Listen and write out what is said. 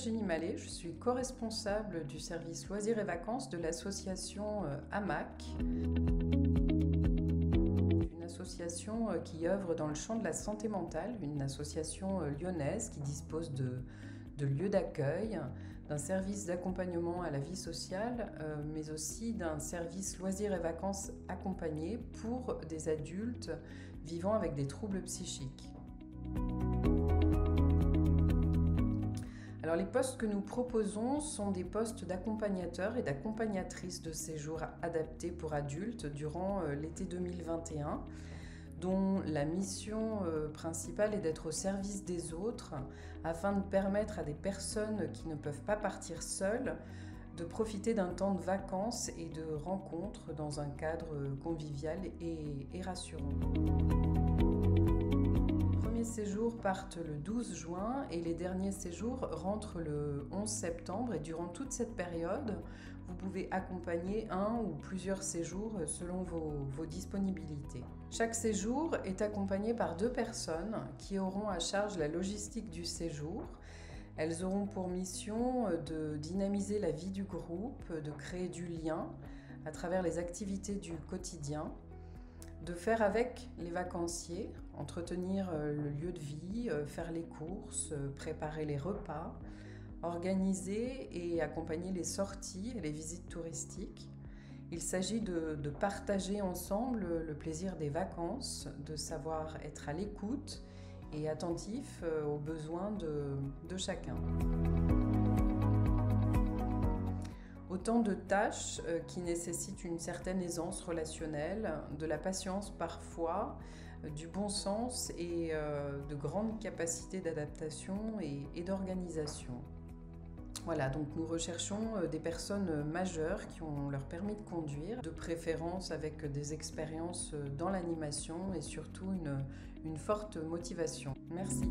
Virginie Mallet, je suis co-responsable du service loisirs et vacances de l'association euh, AMAC, une association euh, qui œuvre dans le champ de la santé mentale, une association euh, lyonnaise qui dispose de, de lieux d'accueil, d'un service d'accompagnement à la vie sociale, mais aussi d'un service loisirs et vacances accompagné pour des adultes vivant avec des troubles psychiques. Alors les postes que nous proposons sont des postes d'accompagnateurs et d'accompagnatrices de séjour adaptés pour adultes durant euh, l'été 2021 dont la mission euh, principale est d'être au service des autres afin de permettre à des personnes qui ne peuvent pas partir seules de profiter d'un temps de vacances et de rencontres dans un cadre convivial et, et rassurant partent le 12 juin et les derniers séjours rentrent le 11 septembre. Et durant toute cette période, vous pouvez accompagner un ou plusieurs séjours selon vos, vos disponibilités. Chaque séjour est accompagné par deux personnes qui auront à charge la logistique du séjour. Elles auront pour mission de dynamiser la vie du groupe, de créer du lien à travers les activités du quotidien de faire avec les vacanciers, entretenir euh, le lieu de vie, euh, faire les courses, euh, préparer les repas, organiser et accompagner les sorties et les visites touristiques. Il s'agit de, partager ensemble le plaisir des vacances, de savoir être à l'écoute et attentif aux besoins de chacun. Autant de tâches euh, qui nécessitent une certaine aisance relationnelle, de la patience parfois, euh, du bon sens et euh, de grandes capacités d'adaptation et, d'organisation. Voilà, donc nous recherchons des personnes majeures qui ont leur permis de conduire, de préférence avec des expériences dans l'animation et surtout une, une forte motivation. Merci.